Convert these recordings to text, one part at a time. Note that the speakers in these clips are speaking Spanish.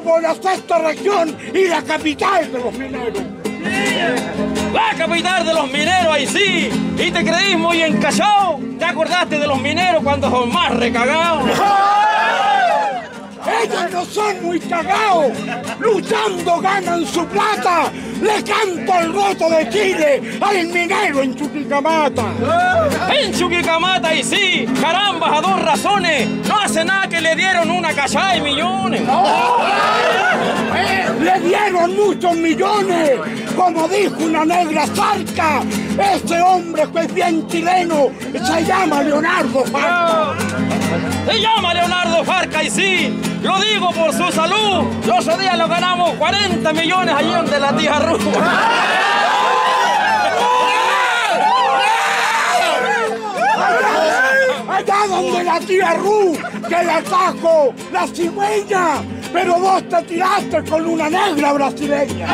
por la sexta región y la capital de los mineros. La capital de los mineros, ahí sí. Y te creís muy encallado. ¿Te acordaste de los mineros cuando son más recagados? Ellos no son muy cagados. Luchando ganan su plata. Le canto el voto de Chile al minero en Chuquicamata. En Chuquicamata, y sí. Caramba, a dos razones. No hace nada que le dieron una callada de millones. Le dieron muchos millones. Como dijo una negra zarca. Ese hombre que es bien chileno se llama Leonardo Farca. Se llama Leonardo Farca y sí, lo digo por su salud. Los otros días lo ganamos 40 millones allí donde la tía Ru. Allá donde la tía Ru, que la trajo la cigüeña, pero vos te tiraste con una negra brasileña.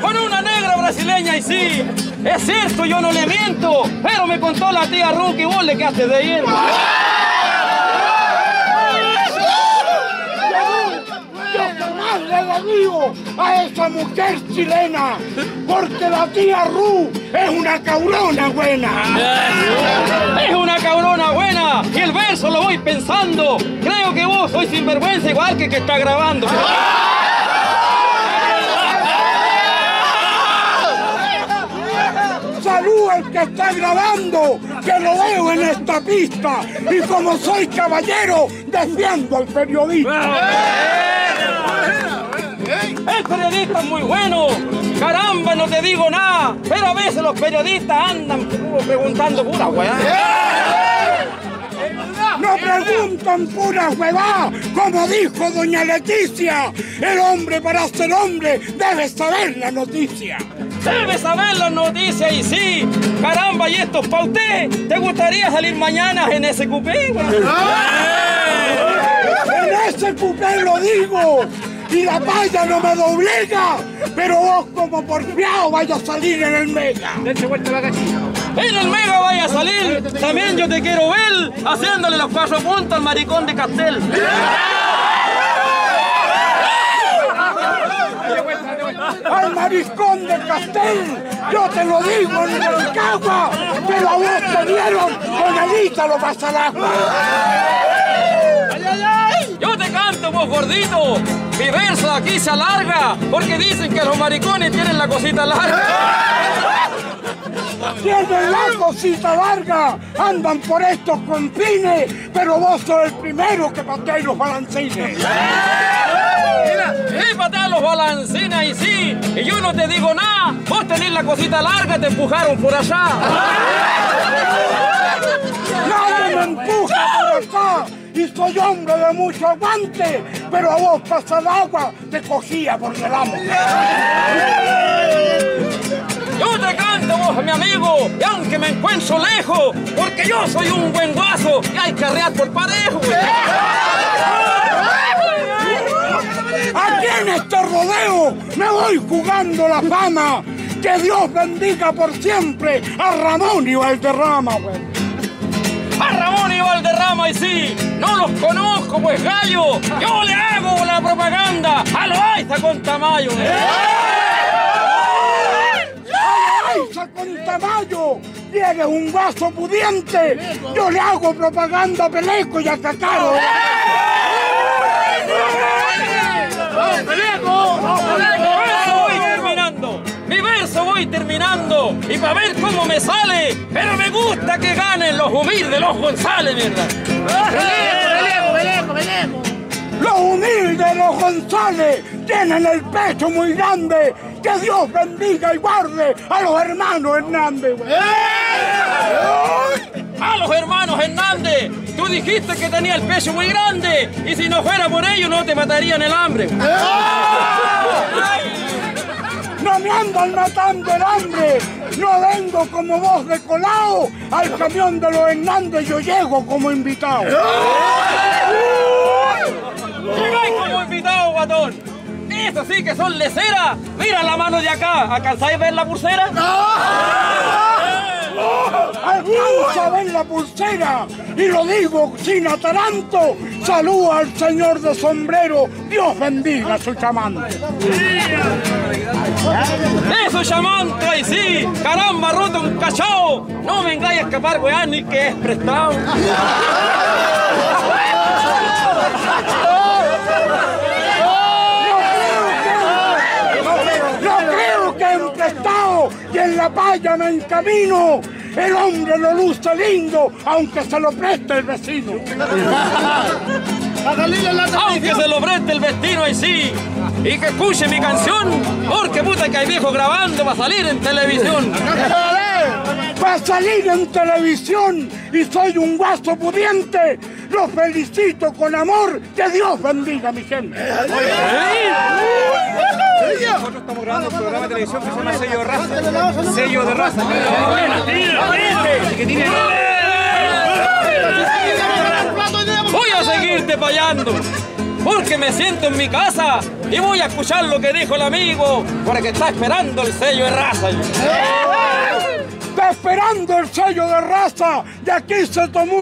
Con una negra brasileña y sí. Es cierto, yo no le miento, pero me contó la tía Ru vos le quedaste de ir. A esa mujer chilena, porque la tía Ru es una cabrona buena. Es una cabrona buena y el verso lo voy pensando. Creo que vos sois sinvergüenza igual que que está grabando. Salud al que está grabando, que lo veo en esta pista. Y como soy caballero, defiendo al periodista. Es muy bueno. Caramba, no te digo nada. Pero a veces los periodistas andan preguntando pura weá. No preguntan pura huevá, como dijo doña Leticia. El hombre para ser hombre debe saber la noticia. Debes saber las noticias y sí. Caramba, y esto es pa' usted. ¿Te gustaría salir mañana en ese cupé? weá? En ese cupé lo digo. Y la palla no me doblega, pero vos como porfiado vaya a salir en el mega. En el mega vaya a salir. También yo te quiero ver haciéndole los cuatro puntos al maricón de Castel. Al mariscón de Castel, yo te lo digo en Rancagua, pero a vos te dieron con el Ítalo Pasalagua. Yo te canto, vos gordito. Mi verso aquí se alarga porque dicen que los maricones tienen la cosita larga. Tienen la cosita larga, andan por estos confines, pero vos sos el primero que pateáis los balancines. Y patea los balancines y sí. Y yo no te digo nada. Vos tenés la cosita larga te empujaron por allá. Nadie me empuja por acá y soy hombre de mucho aguante, pero a vos pasar agua te cogía por delante. Yo te canto, vos, mi amigo, y aunque me encuentro lejos, porque yo soy un buen guaso y hay que arrear por parejo. Aquí en este rodeo me voy jugando la fama. Que Dios bendiga por siempre a Ramón y Valderrama, güey. A Ramón Valderrama, y sí, no los conozco, pues gallo. Yo le hago la propaganda a los Aiza con Tamayo. ¡Ay, con Tamayo! ¡Tienes un vaso pudiente! Yo le hago propaganda a Peleco y a Cacaro. voy terminando. Mi verso voy terminando. Y para ver cómo me sale. Pero me gusta que ganen los humildes, los González, ¿verdad? Los humildes, los González, tienen el pecho muy grande. Que Dios bendiga y guarde a los hermanos Hernández. güey. A los hermanos Hernández. Tú dijiste que tenía el pecho muy grande. Y si no fuera por ello, no te matarían el hambre. No me andan matando el hambre. No vengo como vos de colado. Al camión de los Hernández yo llego como invitado. Llegáis como invitado, guatón. Eso sí que son leceras. Mira la mano de acá. ¿Alcanzáis a ver la pulsera? Alcanza a ver la pulsera y lo digo sin ataranto. Saluda al señor de sombrero. Dios bendiga a su chamán. Eso ahí sí. Caramba, roto un cachao. No vengáis a escapar, weón, ni que es prestado. No creo que en prestado y en la paya no en camino. El hombre lo luce lindo, aunque se lo preste el vecino. Aunque se lo preste el vecino ahí sí. Y que escuche mi canción, porque puta que hay viejo grabando va a salir en televisión. Para salir en televisión y soy un guaso pudiente, lo felicito con amor. Que Dios bendiga a mi gente. Nosotros estamos grabando un programa de televisión que se llama Sello de Raza. Sello de Raza. Que tiene... Voy a seguirte payando. Porque me siento en mi casa y voy a escuchar lo que dijo el amigo, porque está esperando el sello de raza. Está esperando el sello de raza y aquí se tomó